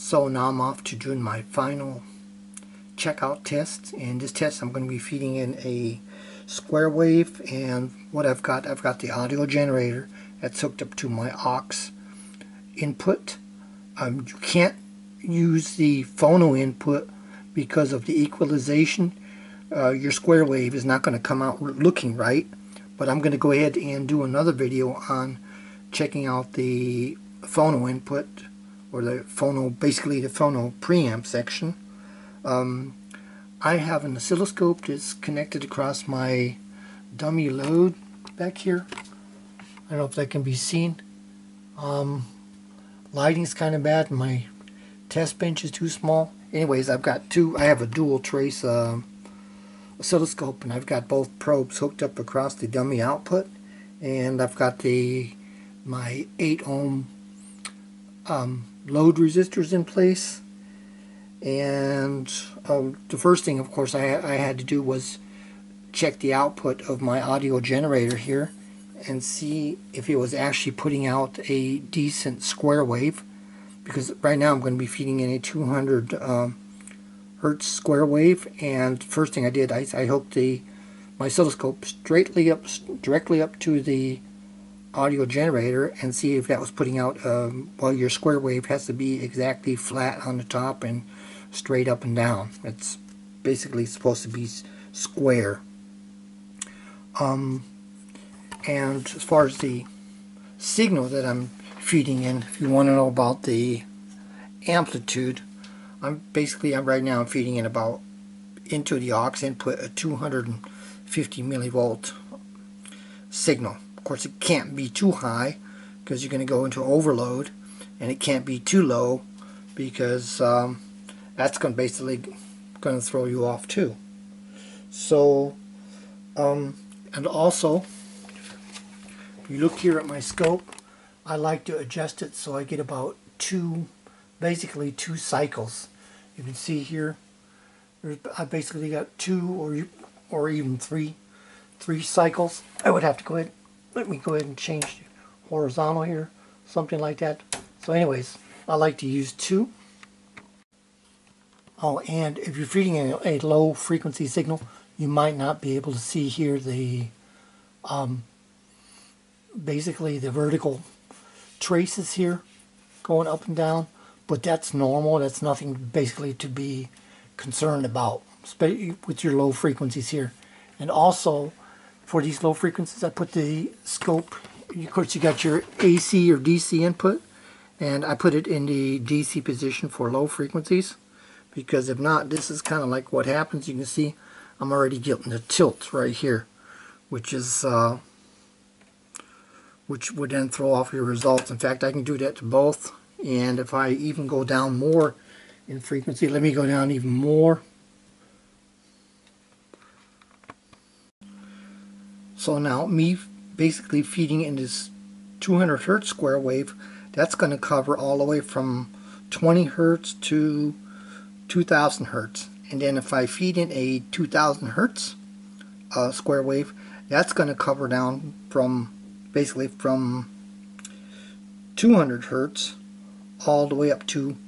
So now I'm off to doing my final checkout test. And this test I'm going to be feeding in a square wave and what I've got, I've got the audio generator that's hooked up to my aux input. Um, you can't use the phono input because of the equalization. Uh, your square wave is not going to come out looking right. But I'm going to go ahead and do another video on checking out the phono input or the phono, basically the phono preamp section. Um, I have an oscilloscope that's connected across my dummy load back here. I don't know if that can be seen. Um, lighting's kind of bad. My test bench is too small. Anyways, I've got two. I have a dual trace uh, oscilloscope, and I've got both probes hooked up across the dummy output, and I've got the my 8 ohm um, load resistors in place. And um, the first thing of course I, I had to do was check the output of my audio generator here and see if it was actually putting out a decent square wave. Because right now I'm going to be feeding in a 200 um, hertz square wave. And first thing I did I, I hooked the my oscilloscope straightly up directly up to the audio generator and see if that was putting out um, well your square wave has to be exactly flat on the top and straight up and down. It's basically supposed to be square. Um, and as far as the signal that I'm feeding in, if you want to know about the amplitude, I'm basically I'm right now I'm feeding in about into the aux input a 250 millivolt signal. Of course, it can't be too high because you're going to go into overload, and it can't be too low because um, that's going to basically going to throw you off too. So, um, and also, if you look here at my scope, I like to adjust it so I get about two, basically two cycles. You can see here, I basically got two or or even three, three cycles. I would have to go ahead, let me go ahead and change horizontal here, something like that. So anyways, I like to use two. Oh, and if you're feeding a, a, low frequency signal, you might not be able to see here the, um, basically the vertical traces here going up and down, but that's normal. That's nothing basically to be concerned about with your low frequencies here. And also, for these low frequencies, I put the scope, of course you got your AC or DC input, and I put it in the DC position for low frequencies because if not this is kind of like what happens. You can see I'm already getting the tilt right here which is uh, which would then throw off your results. In fact I can do that to both and if I even go down more in frequency let me go down even more so now me basically feeding in this 200 hertz square wave that's going to cover all the way from 20 hertz to 2000 hertz. And then if I feed in a 2000 hertz uh, square wave that's going to cover down from basically from 200 hertz all the way up to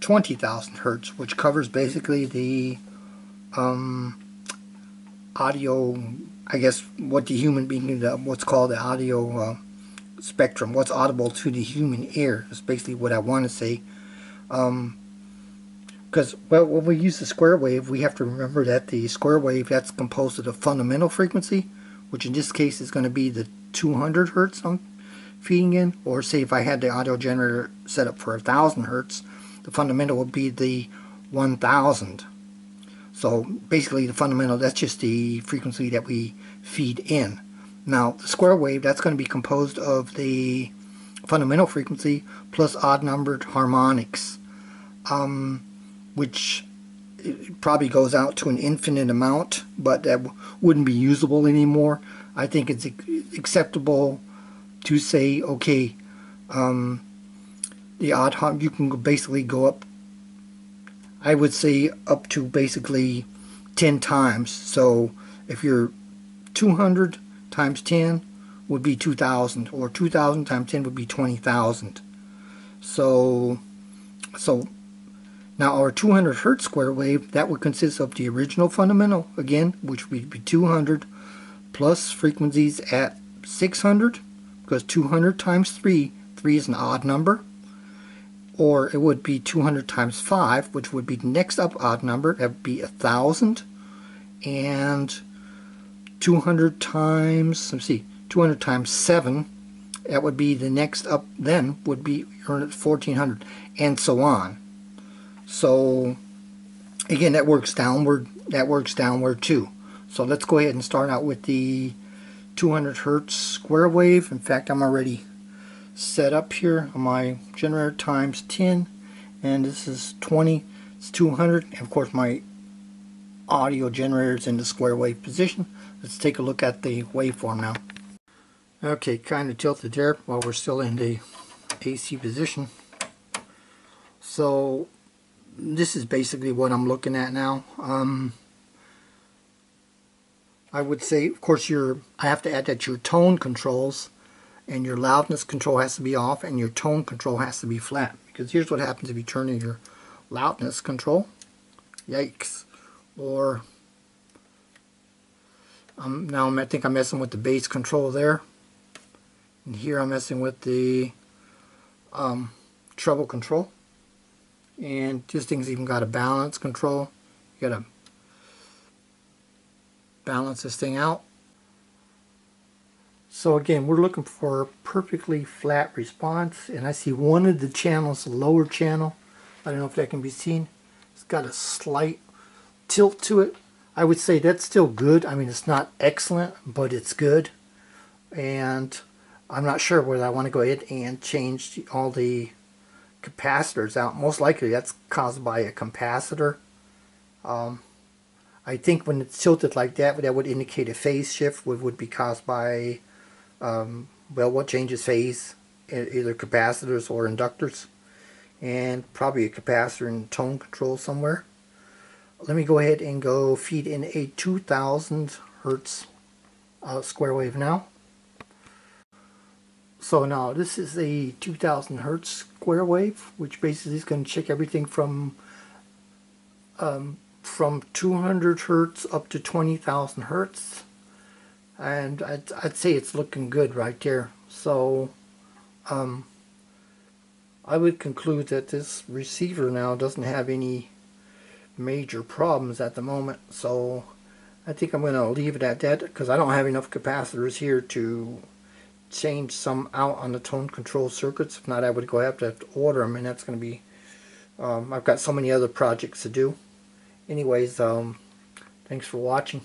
20,000 hertz which covers basically the um, audio I guess what the human being what's called the audio uh, spectrum what's audible to the human ear is basically what I want to say um, because well, when we use the square wave, we have to remember that the square wave that's composed of the fundamental frequency, which in this case is going to be the 200 hertz I'm feeding in, or say if I had the audio generator set up for 1000 hertz, the fundamental would be the 1000. So basically the fundamental, that's just the frequency that we feed in. Now the square wave, that's going to be composed of the fundamental frequency plus odd numbered harmonics. Um, which probably goes out to an infinite amount, but that wouldn't be usable anymore. I think it's acceptable to say, okay, um, the odd harm, you can basically go up, I would say up to basically 10 times. So if you're 200 times 10 would be 2,000, or 2,000 times 10 would be 20,000. So, so Now our 200 hertz square wave, that would consist of the original fundamental, again, which would be 200 plus frequencies at 600, because 200 times 3, 3 is an odd number. Or it would be 200 times 5, which would be next up odd number, that would be 1,000. And 200 times, let's see, 200 times 7, that would be the next up then would be 1400 and so on. So again that works downward that works downward too. So let's go ahead and start out with the 200 hertz square wave. In fact I'm already set up here on my generator times 10 and this is 20 it's 200 and of course my audio generator is in the square wave position. Let's take a look at the waveform now. Okay, kind of tilted there while we're still in the AC position. So this is basically what I'm looking at now. Um, I would say, of course, your I have to add that your tone controls and your loudness control has to be off and your tone control has to be flat. Because here's what happens if you turn in your loudness control. Yikes. Or um, now I think I'm messing with the bass control there. And here I'm messing with the um, treble control. And this thing's even got a balance control. You gotta balance this thing out. So again, we're looking for a perfectly flat response. And I see one of the channels, the lower channel. I don't know if that can be seen. It's got a slight tilt to it. I would say that's still good. I mean, it's not excellent, but it's good. And I'm not sure whether I want to go ahead and change all the capacitors out. Most likely that's caused by a capacitor. Um, I think when it's tilted like that, that would indicate a phase shift, would, would be caused by, um, well, what changes phase? Either capacitors or inductors. And probably a capacitor and tone control somewhere. Let me go ahead and go feed in a 2000 hertz uh, square wave now. So now this is a 2000 hertz square wave, which basically is going to check everything from um, from 200 hertz up to 20,000 hertz. And I'd, I'd, say it's looking good right there. So um, I would conclude that this receiver now doesn't have any major problems at the moment. So I think I'm going to leave it at that because I don't have enough capacitors here to change some out on the tone control circuits. If not, I would go have to, have to order them, and that's going to be. Um, I've got so many other projects to do. Anyways, um, thanks for watching.